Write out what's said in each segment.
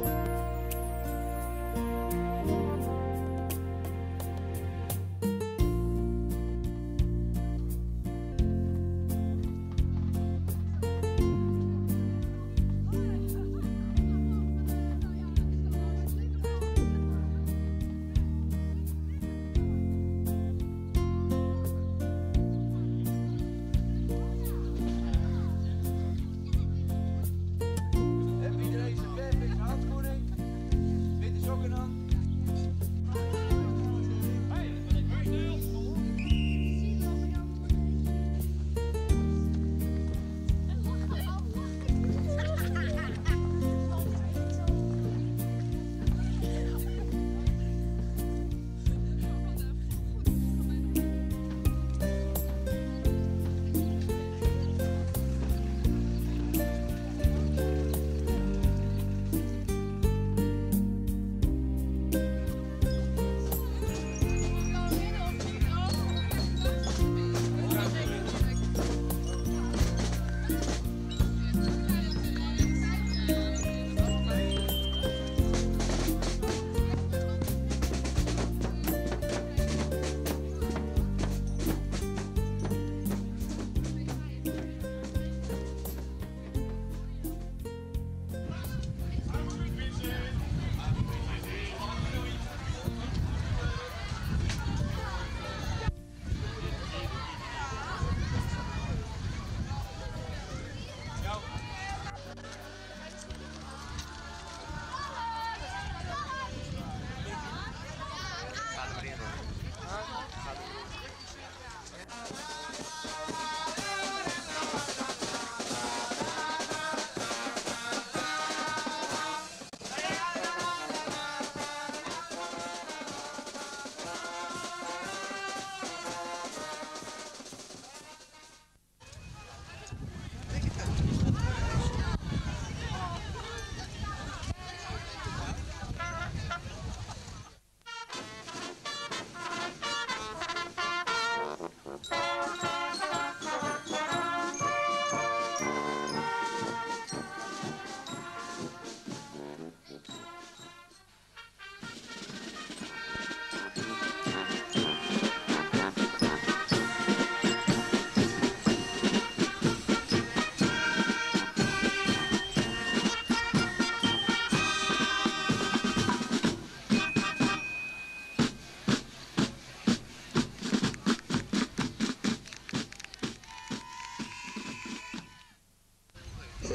Bye.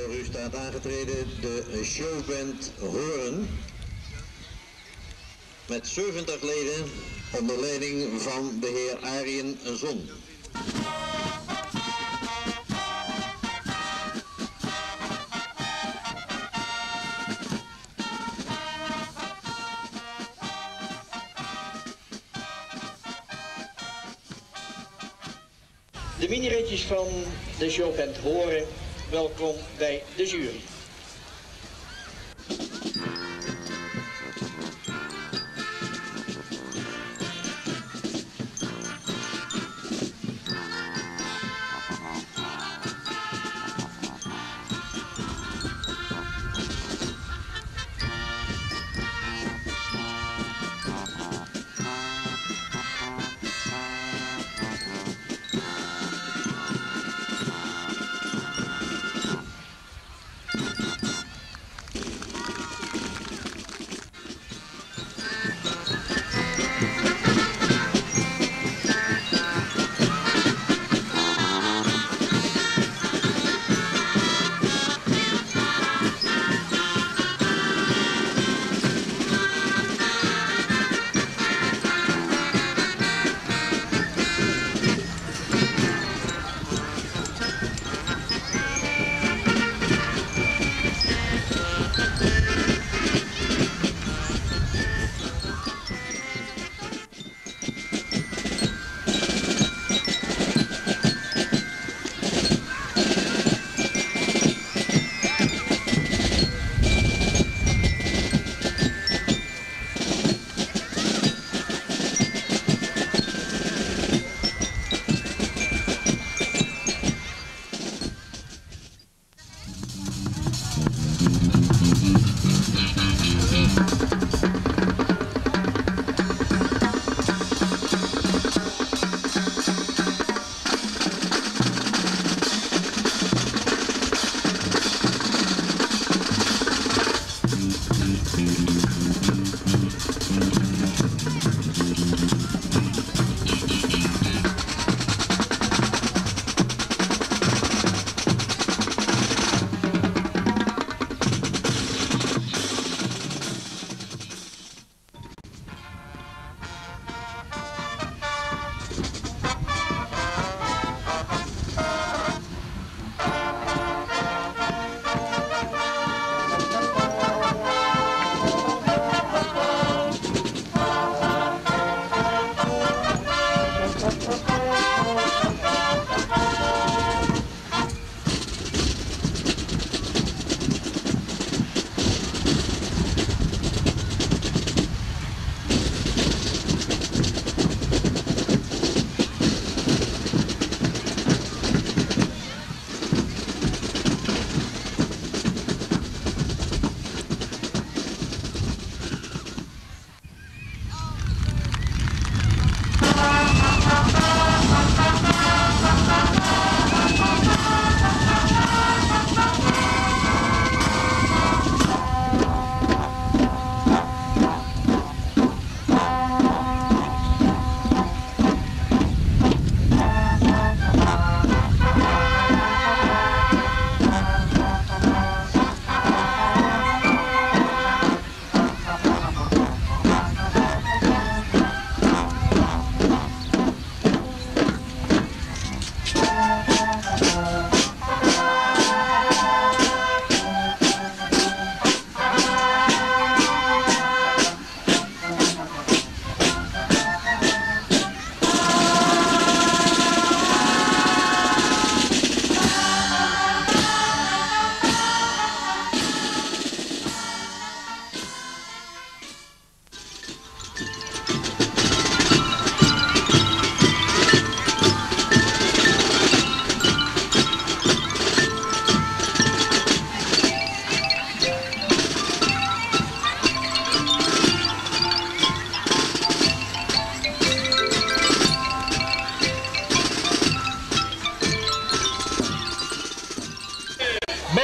Voor u staat aangetreden de showband Horen. Met 70 leden onder leiding van de heer Arjen Zon. De miniritjes van de showband horen. Welkom bij de jury.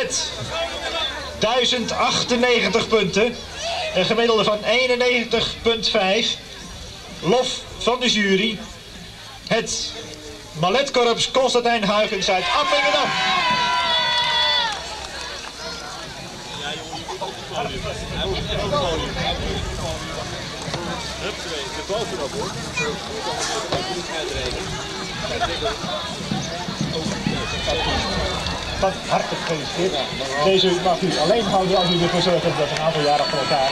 Met 1098 punten. Een gemiddelde van 91,5. Lof van de jury. Het Balletkorps Constantijn Huygens uit Appingedam. Van harte gefeliciteerd. Deze mag u alleen houden als u ervoor zorgt dat een aantal jaren achter elkaar.